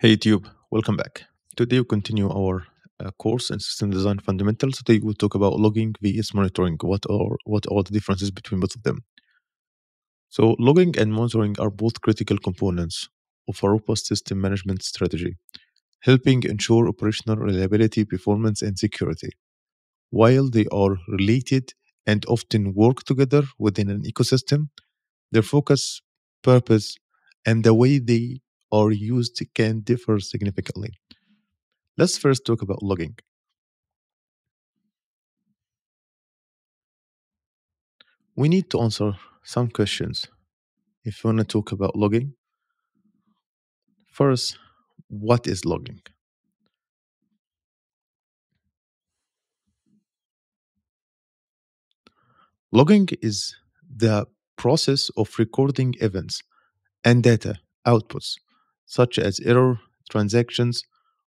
Hey YouTube, welcome back. Today we continue our uh, course in system design fundamentals. Today we'll talk about logging vs monitoring. What are what are the differences between both of them? So logging and monitoring are both critical components of a robust system management strategy, helping ensure operational reliability, performance, and security. While they are related and often work together within an ecosystem, their focus, purpose, and the way they are used can differ significantly. Let's first talk about logging. We need to answer some questions if you want to talk about logging. First, what is logging? Logging is the process of recording events and data outputs, such as error, transactions,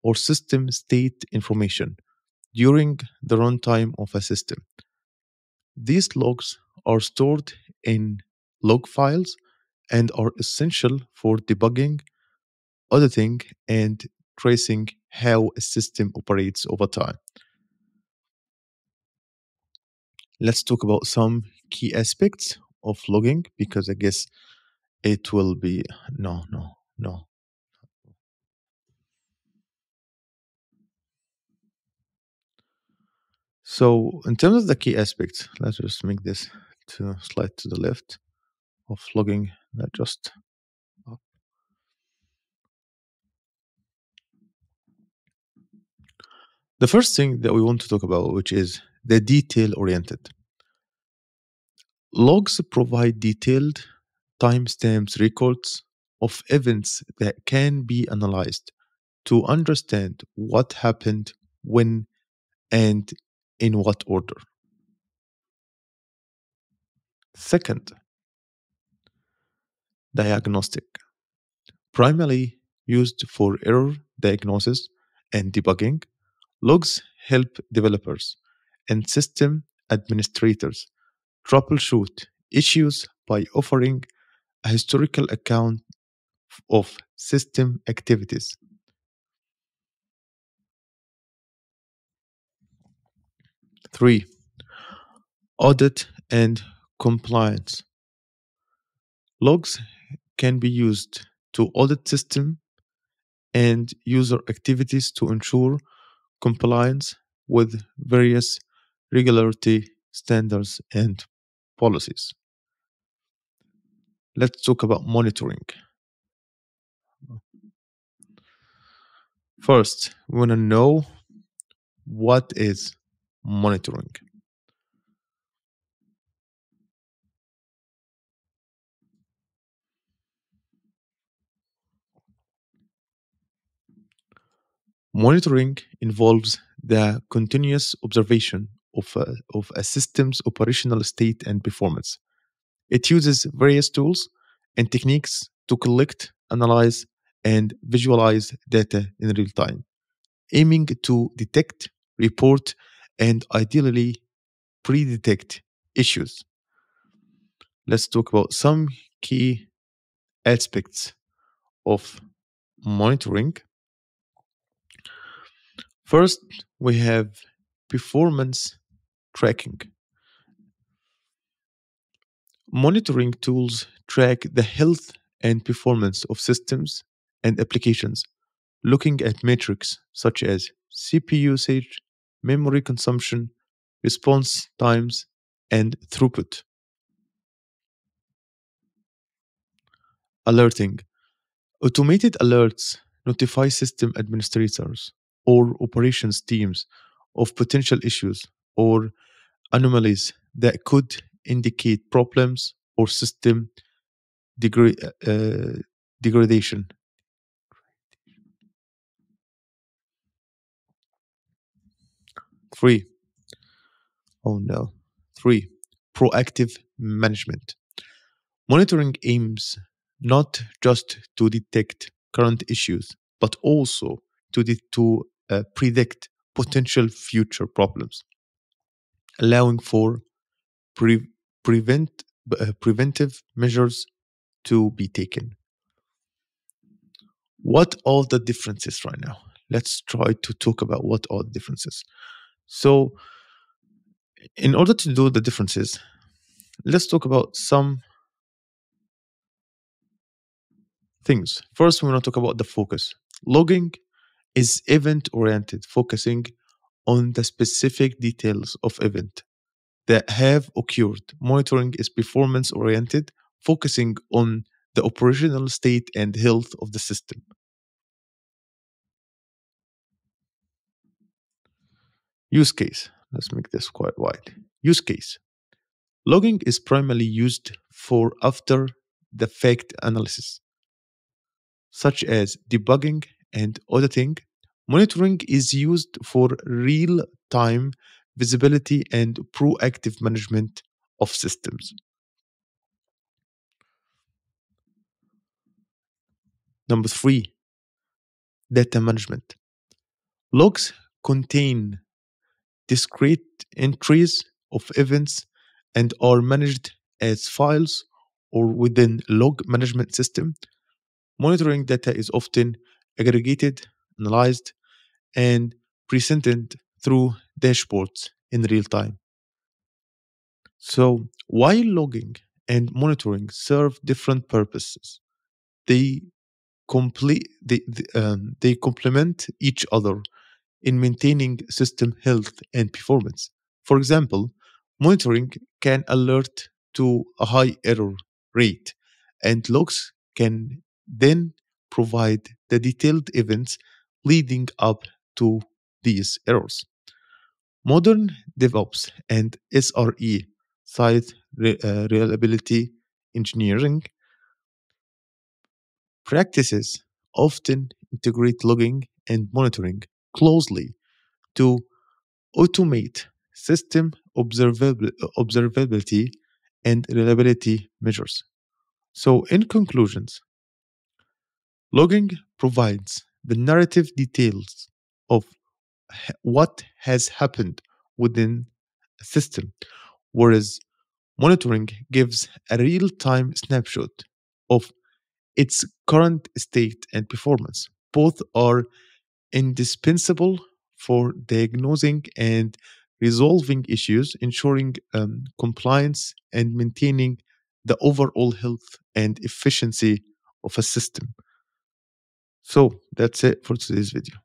or system state information during the runtime of a system. These logs are stored in log files and are essential for debugging, auditing, and tracing how a system operates over time. Let's talk about some key aspects of logging because I guess it will be no, no, no. So, in terms of the key aspects, let's just make this to slide to the left of logging, not just up. The first thing that we want to talk about, which is the detail oriented. Logs provide detailed timestamps records of events that can be analyzed to understand what happened when and in what order. Second, diagnostic. Primarily used for error diagnosis and debugging, logs help developers and system administrators troubleshoot issues by offering a historical account of system activities. Three, audit and compliance. Logs can be used to audit system and user activities to ensure compliance with various regularity standards and policies. Let's talk about monitoring. First, we want to know what is monitoring. Monitoring involves the continuous observation of a, of a system's operational state and performance. It uses various tools and techniques to collect, analyze, and visualize data in real time, aiming to detect, report, and ideally pre detect issues. Let's talk about some key aspects of monitoring. First, we have performance tracking. Monitoring tools track the health and performance of systems and applications, looking at metrics such as CPU usage, memory consumption, response times, and throughput. Alerting Automated alerts notify system administrators or operations teams of potential issues or anomalies that could indicate problems or system uh, degradation. Three. Oh no. Three. Proactive management. Monitoring aims not just to detect current issues, but also to, de- to uh, predict potential future problems, allowing for pre- prevent, uh, preventive measures to be taken. what are the differences right now? Let's try to talk about what are the differences. So, in order to do the differences, let's talk about some things. First, we want to talk about the focus. Logging is event oriented, focusing on the specific details of event that have occurred. Monitoring is performance oriented, focusing on the operational state and health of the system. Use case. Let's make this quite wide. Use case. Logging is primarily used for after the fact analysis, such as debugging and auditing. Monitoring is used for real time visibility and proactive management of systems. Number three, data management. Logs contain discrete entries of events and are managed as files or within log management system. Monitoring data is often aggregated, analyzed, and presented through dashboards in real time. So, while logging and monitoring serve different purposes, they complete they, um, they complement each other in maintaining system health and performance. For example, monitoring can alert to a high error rate, and logs can then provide the detailed events leading up to these errors. Modern DevOps and SRE, site uh, reliability engineering, practices often integrate logging and monitoring closely to automate system observability and reliability measures. So, in conclusions, logging provides the narrative details of what has happened within a system, whereas monitoring gives a real time snapshot of its current state and performance. Both are indispensable for diagnosing and resolving issues, ensuring um, compliance, and maintaining the overall health and efficiency of a system. So that's it for today's video.